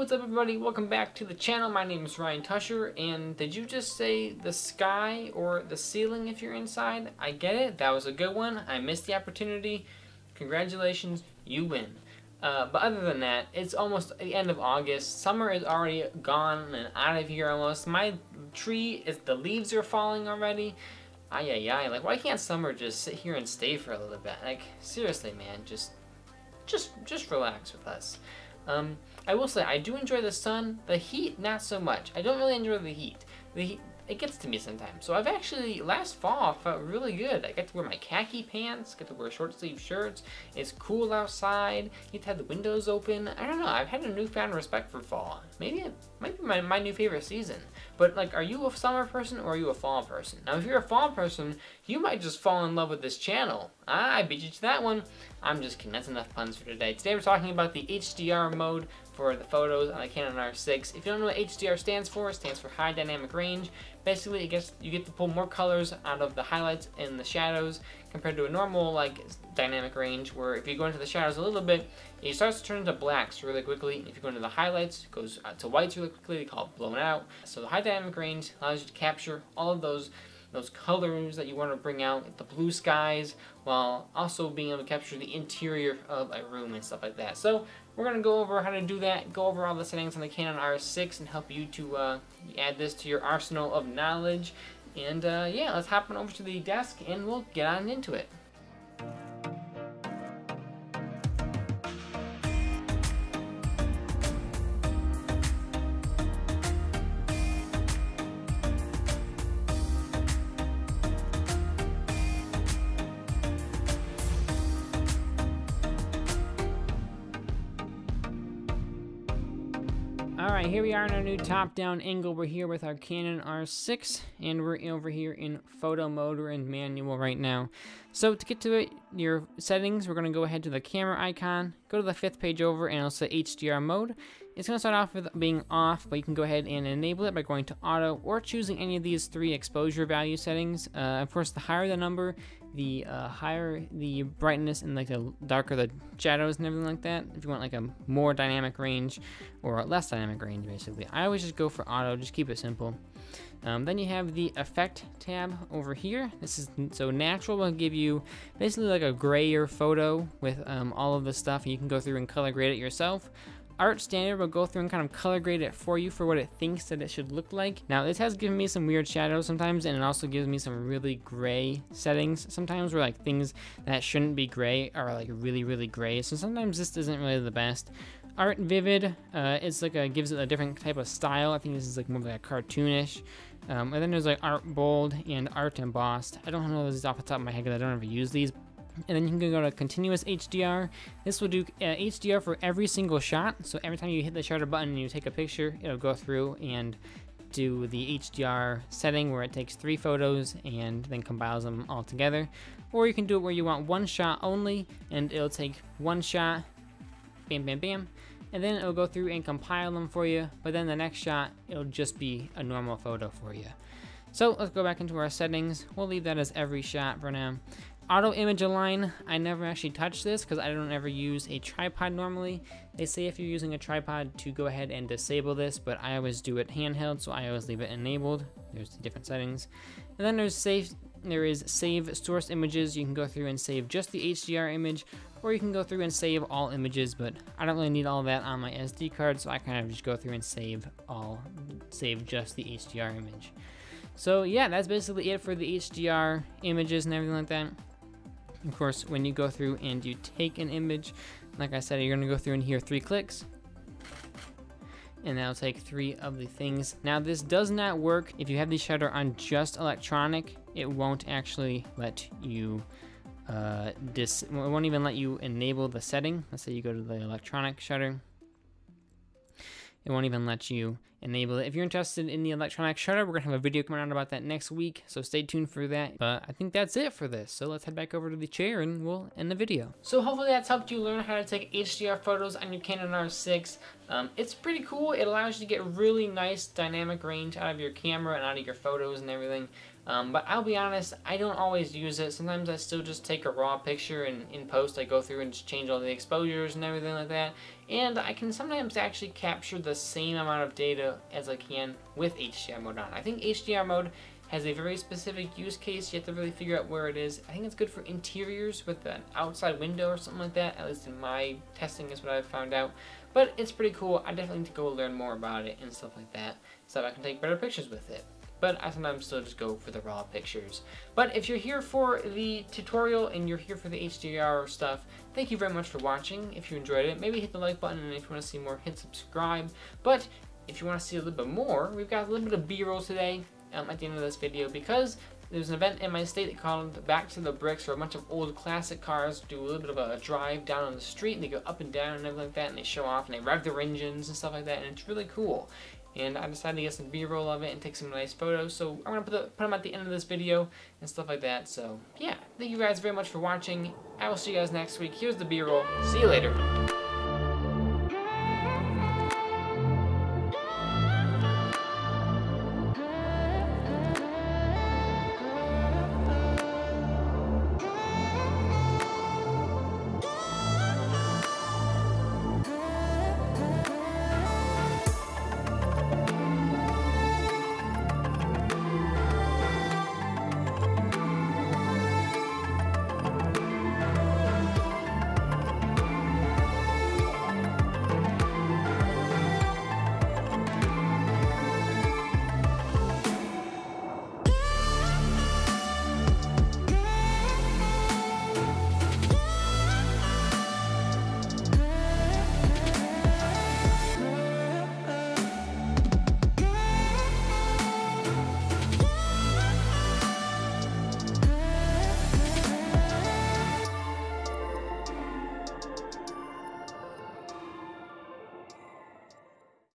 what's up everybody? Welcome back to the channel. My name is Ryan Tuscher, and did you just say the sky or the ceiling if you're inside? I get it, that was a good one. I missed the opportunity. Congratulations, you win. Uh, but other than that, it's almost the end of August. Summer is already gone and out of here almost. My tree, is the leaves are falling already. Ay ay ay, like why can't summer just sit here and stay for a little bit? Like, seriously man, just, just, just relax with us. Um, I will say, I do enjoy the sun. The heat, not so much. I don't really enjoy the heat. The heat, it gets to me sometimes. So I've actually, last fall, felt really good. I got to wear my khaki pants, got to wear short sleeve shirts. It's cool outside. You get to have the windows open. I don't know, I've had a newfound respect for fall. Maybe it might be my, my new favorite season. But like, are you a summer person or are you a fall person? Now, if you're a fall person, you might just fall in love with this channel. I beat you to that one. I'm just kidding, that's enough puns for today. Today we're talking about the HDR mode for the photos on the Canon R6. If you don't know what HDR stands for, it stands for High Dynamic Range. Basically, it gets you get to pull more colors out of the highlights and the shadows compared to a normal like dynamic range where if you go into the shadows a little bit, it starts to turn into blacks really quickly. If you go into the highlights, it goes uh, to whites really quickly, they call it blown out. So the high dynamic range allows you to capture all of those those colors that you want to bring out, the blue skies, while also being able to capture the interior of a room and stuff like that. So we're going to go over how to do that, go over all the settings on the Canon R6 and help you to uh, add this to your arsenal of knowledge. And uh, yeah, let's hop on over to the desk and we'll get on into it. Alright, here we are in our new top-down angle. We're here with our Canon R6, and we're over here in photo mode. We're in manual right now. So to get to it, your settings, we're going to go ahead to the camera icon, go to the fifth page over, and it'll say HDR mode. It's going to start off with being off, but you can go ahead and enable it by going to auto or choosing any of these three exposure value settings. Uh, of course, the higher the number, the uh, higher the brightness and like the darker the shadows and everything like that. If you want like a more dynamic range or less dynamic range, basically. I always just go for auto, just keep it simple. Um, then you have the effect tab over here. This is so natural will give you basically like a grayer photo with um, all of the stuff. And you can go through and color grade it yourself. Art Standard will go through and kind of color grade it for you for what it thinks that it should look like. Now, this has given me some weird shadows sometimes, and it also gives me some really gray settings sometimes where like things that shouldn't be gray are like really, really gray. So sometimes this isn't really the best. Art Vivid, uh, it's like a, gives it a different type of style. I think this is like more like a cartoonish. Um, and then there's like Art Bold and Art Embossed. I don't know those off the top of my head because I don't ever use these, and then you can go to continuous HDR. This will do uh, HDR for every single shot. So every time you hit the shutter button and you take a picture, it'll go through and do the HDR setting where it takes three photos and then compiles them all together. Or you can do it where you want one shot only and it'll take one shot, bam, bam, bam, and then it'll go through and compile them for you. But then the next shot, it'll just be a normal photo for you. So let's go back into our settings. We'll leave that as every shot for now. Auto image align, I never actually touch this because I don't ever use a tripod normally. They say if you're using a tripod to go ahead and disable this, but I always do it handheld, so I always leave it enabled. There's the different settings. And then there's save, there is save source images. You can go through and save just the HDR image, or you can go through and save all images, but I don't really need all that on my SD card, so I kind of just go through and save all, save just the HDR image. So yeah, that's basically it for the HDR images and everything like that. Of course, when you go through and you take an image, like I said, you're gonna go through and hear three clicks. And that'll take three of the things. Now this does not work if you have the shutter on just electronic. It won't actually let you, uh, dis it won't even let you enable the setting. Let's say you go to the electronic shutter. It won't even let you enable it. If you're interested in the electronic shutter, we're gonna have a video coming out about that next week, so stay tuned for that. But I think that's it for this. So let's head back over to the chair and we'll end the video. So hopefully that's helped you learn how to take HDR photos on your Canon R6. Um, it's pretty cool. It allows you to get really nice dynamic range out of your camera and out of your photos and everything. Um, but I'll be honest, I don't always use it. Sometimes I still just take a raw picture and in post I go through and just change all the exposures and everything like that. and I can sometimes actually capture the same amount of data as I can with HDR mode on. I think HDR mode has a very specific use case. You have to really figure out where it is. I think it's good for interiors with an outside window or something like that. At least in my testing is what I've found out. But it's pretty cool. I definitely need to go learn more about it and stuff like that so that I can take better pictures with it. But I sometimes still just go for the raw pictures. But if you're here for the tutorial and you're here for the HDR stuff, thank you very much for watching. If you enjoyed it, maybe hit the like button, and if you want to see more, hit subscribe. But if you want to see a little bit more, we've got a little bit of B-roll today um, at the end of this video because there's an event in my state called Back to the Bricks where a bunch of old classic cars do a little bit of a drive down on the street and they go up and down and everything like that and they show off and they rev their engines and stuff like that and it's really cool. And I decided to get some B-roll of it and take some nice photos, so I'm going to put, the, put them at the end of this video and stuff like that. So, yeah, thank you guys very much for watching. I will see you guys next week. Here's the B-roll. See you later.